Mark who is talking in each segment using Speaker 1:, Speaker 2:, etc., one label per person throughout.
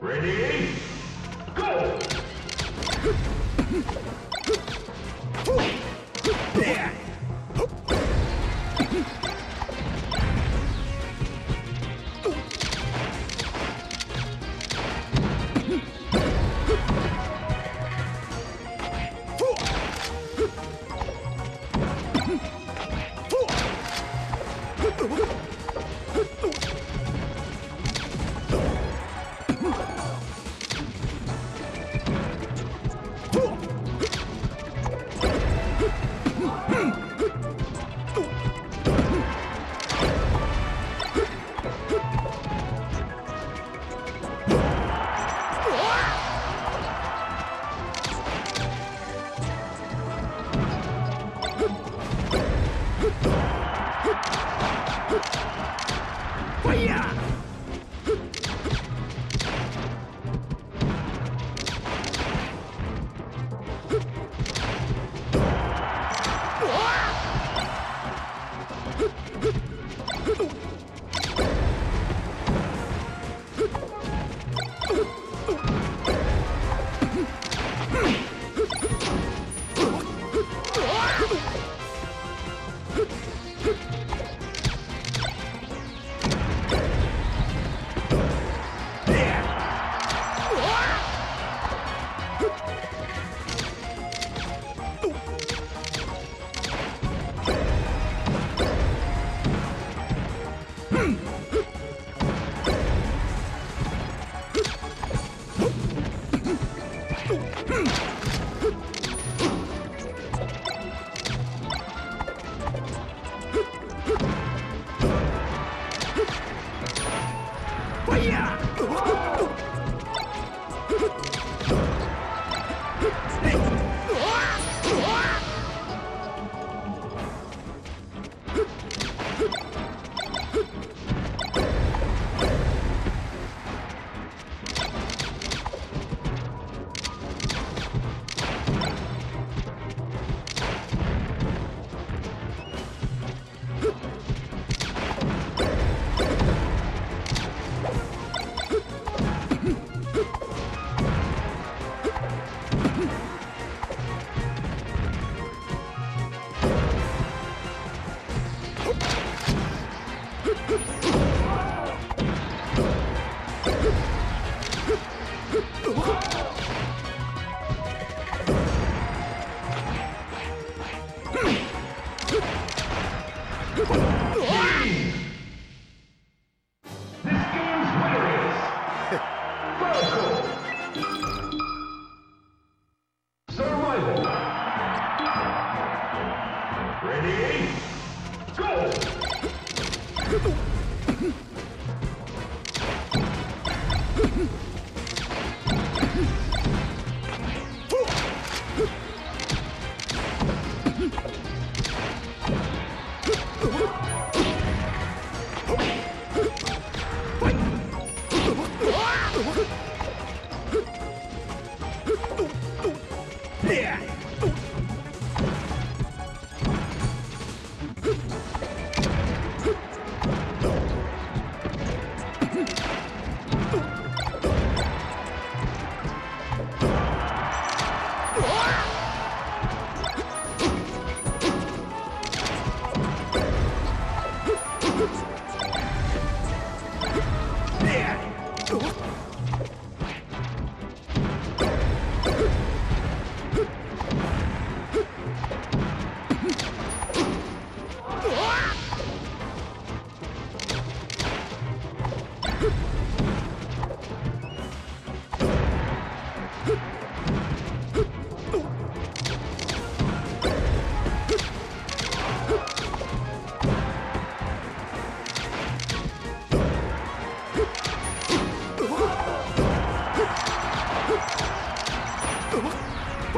Speaker 1: Ready? Go! Hmm.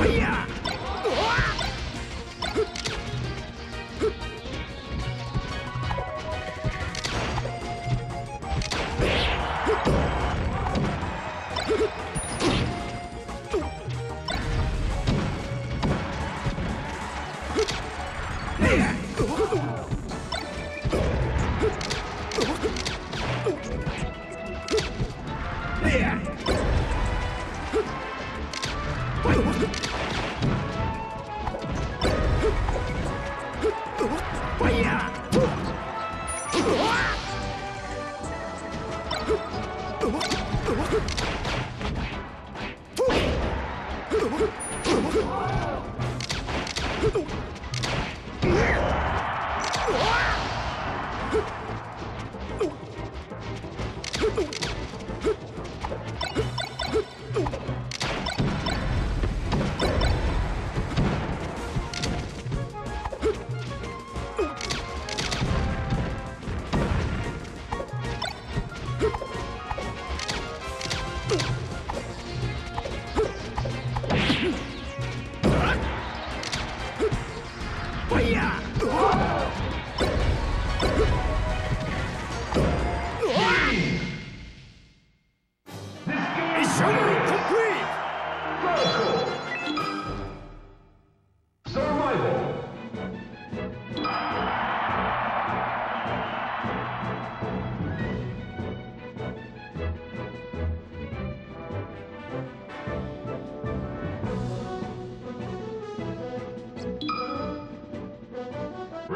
Speaker 1: Fire!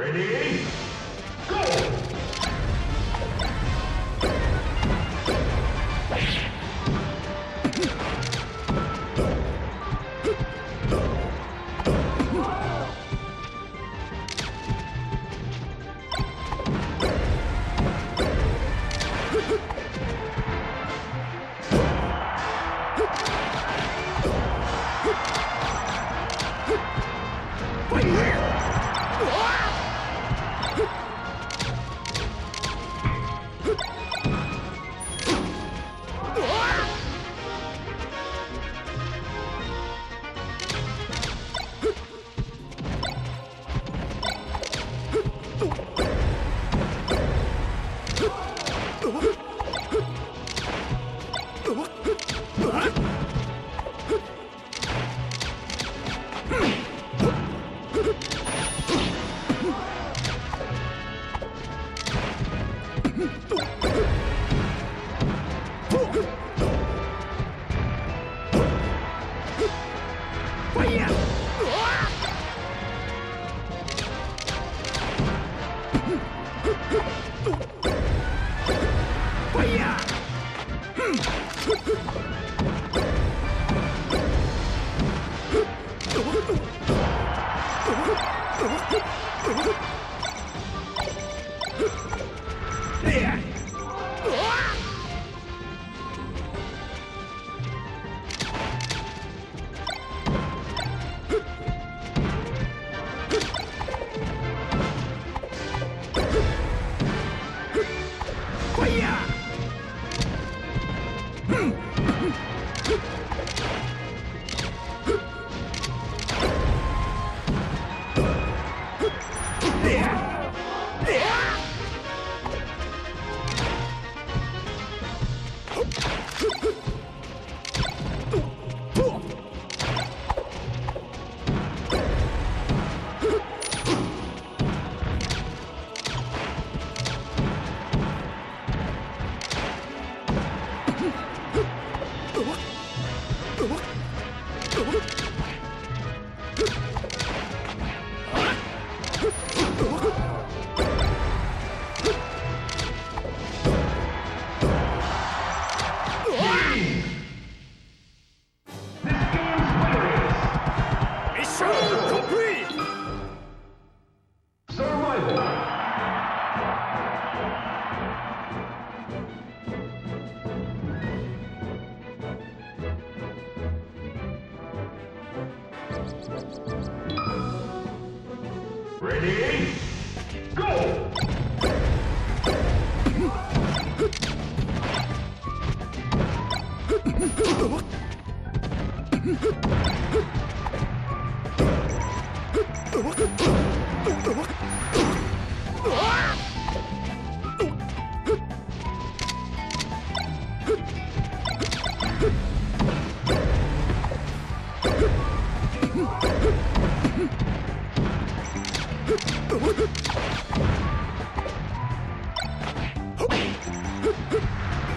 Speaker 1: Ready? Ha ha ha! Yeah!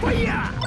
Speaker 1: Fire!